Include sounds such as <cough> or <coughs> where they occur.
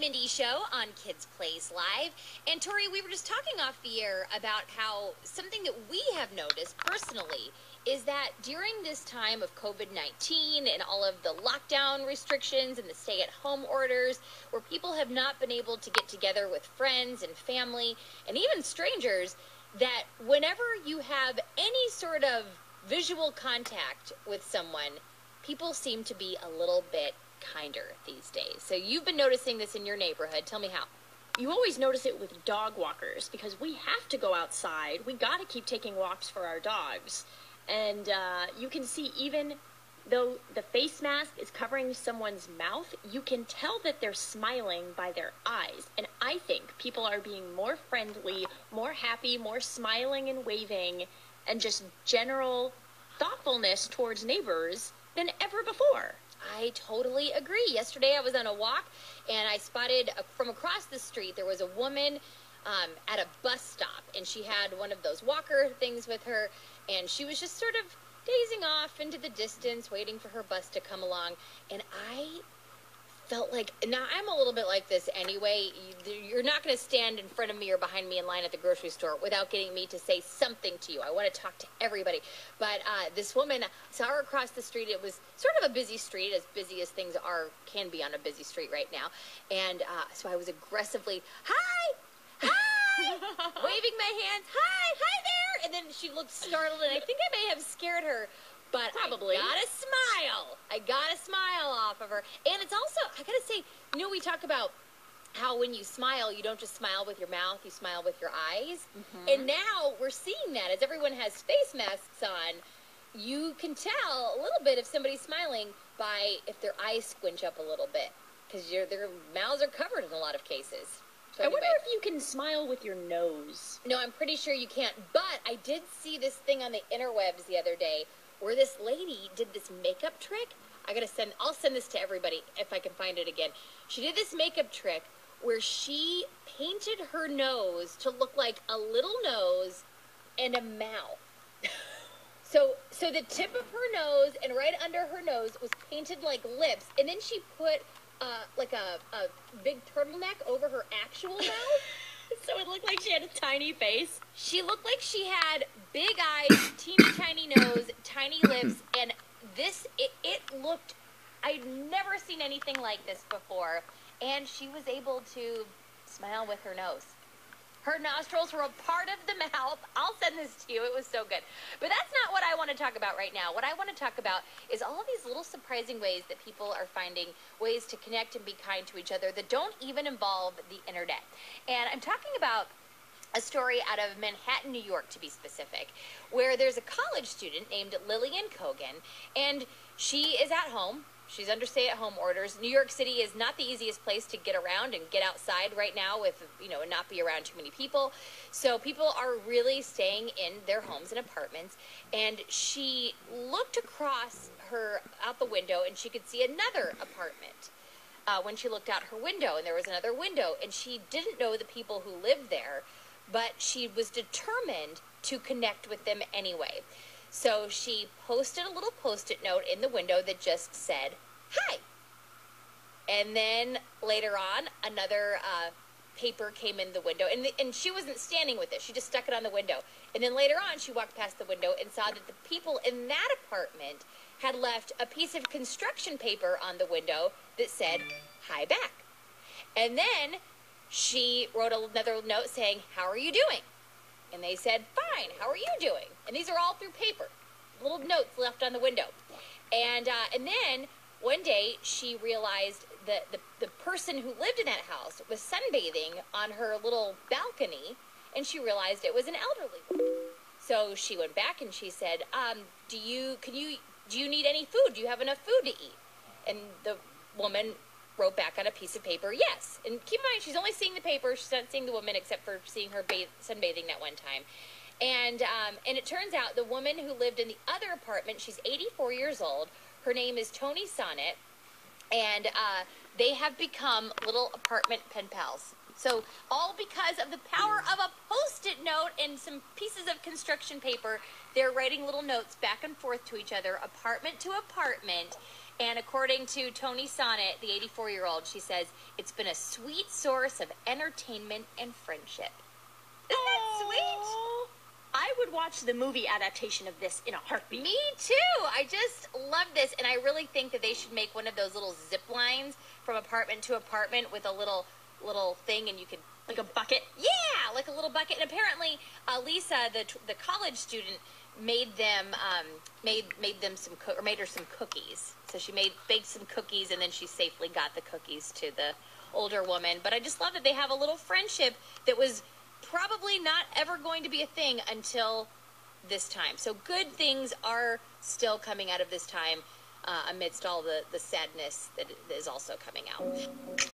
Mindy Show on Kids Place Live. And Tori, we were just talking off the air about how something that we have noticed personally is that during this time of COVID 19 and all of the lockdown restrictions and the stay at home orders, where people have not been able to get together with friends and family and even strangers, that whenever you have any sort of visual contact with someone, people seem to be a little bit kinder these days. So you've been noticing this in your neighborhood. Tell me how. You always notice it with dog walkers because we have to go outside. We got to keep taking walks for our dogs. And uh, you can see even though the face mask is covering someone's mouth, you can tell that they're smiling by their eyes. And I think people are being more friendly, more happy, more smiling and waving, and just general thoughtfulness towards neighbors than ever before. I totally agree. Yesterday I was on a walk and I spotted uh, from across the street there was a woman um, at a bus stop and she had one of those walker things with her and she was just sort of dazing off into the distance waiting for her bus to come along and I felt like now I'm a little bit like this anyway. You're not going to stand in front of me or behind me in line at the grocery store without getting me to say something to you. I want to talk to everybody. But uh, this woman saw her across the street. It was sort of a busy street, as busy as things are can be on a busy street right now. And uh, so I was aggressively, "Hi, hi," <laughs> waving my hands, "Hi, hi there." And then she looked startled, and I think I may have scared her but Probably. I gotta smile. I got a smile off of her. And it's also, I gotta say, you know, we talk about how when you smile, you don't just smile with your mouth, you smile with your eyes. Mm-hmm. And now we're seeing that as everyone has face masks on. You can tell a little bit if somebody's smiling by if their eyes squinch up a little bit because their mouths are covered in a lot of cases. So I anyway. wonder if you can smile with your nose. No, I'm pretty sure you can't. But I did see this thing on the interwebs the other day where this lady did this makeup trick. I gotta send, I'll send this to everybody if I can find it again. She did this makeup trick where she painted her nose to look like a little nose and a mouth. so, so the tip of her nose and right under her nose was painted like lips, and then she put uh, like a, a big turtleneck over her actual <laughs> mouth. <laughs> so it looked like she had a tiny face. She looked like she had big eyes, <coughs> teeny tiny nose, tiny <coughs> lips, and this it, it looked. I'd never seen anything like this before, and she was able to smile with her nose. Her nostrils were a part of the mouth. I'll send this to you. It was so good. But that's not what I want to talk about right now. What I want to talk about is all these little surprising ways that people are finding ways to connect and be kind to each other that don't even involve the internet. And I'm talking about a story out of Manhattan, New York, to be specific, where there's a college student named Lillian Kogan, and she is at home She's under stay-at-home orders. New York City is not the easiest place to get around and get outside right now with, you know, not be around too many people. So people are really staying in their homes and apartments. And she looked across her out the window and she could see another apartment. Uh, when she looked out her window, and there was another window, and she didn't know the people who lived there, but she was determined to connect with them anyway. So she posted a little post it note in the window that just said, Hi. And then later on, another uh, paper came in the window. And, the, and she wasn't standing with it, she just stuck it on the window. And then later on, she walked past the window and saw that the people in that apartment had left a piece of construction paper on the window that said, Hi back. And then she wrote another note saying, How are you doing? And they said, Fine, how are you doing? And these are all through paper, little notes left on the window. And, uh, and then one day she realized that the, the person who lived in that house was sunbathing on her little balcony, and she realized it was an elderly woman. So she went back and she said, um, "Do you can you do you need any food? Do you have enough food to eat?" And the woman wrote back on a piece of paper, yes. And keep in mind, she's only seeing the paper. She's not seeing the woman except for seeing her bath- sunbathing that one time. And, um, and it turns out the woman who lived in the other apartment, she's 84 years old. Her name is Tony Sonnet. And uh, they have become little apartment pen pals. So, all because of the power of a post it note and some pieces of construction paper, they're writing little notes back and forth to each other, apartment to apartment And according to Tony Sonnet, the 84 year old, she says, it's been a sweet source of entertainment and friendship. Isn't that sweet? I would watch the movie adaptation of this in a heartbeat. Me too. I just love this, and I really think that they should make one of those little zip lines from apartment to apartment with a little little thing, and you could Like a bucket. yeah, like a little bucket. And apparently, uh, Lisa, the the college student, made them um, made made them some co- or made her some cookies. So she made baked some cookies, and then she safely got the cookies to the older woman. But I just love that they have a little friendship that was probably not ever going to be a thing until this time. So good things are still coming out of this time. Uh, amidst all the, the sadness that is also coming out.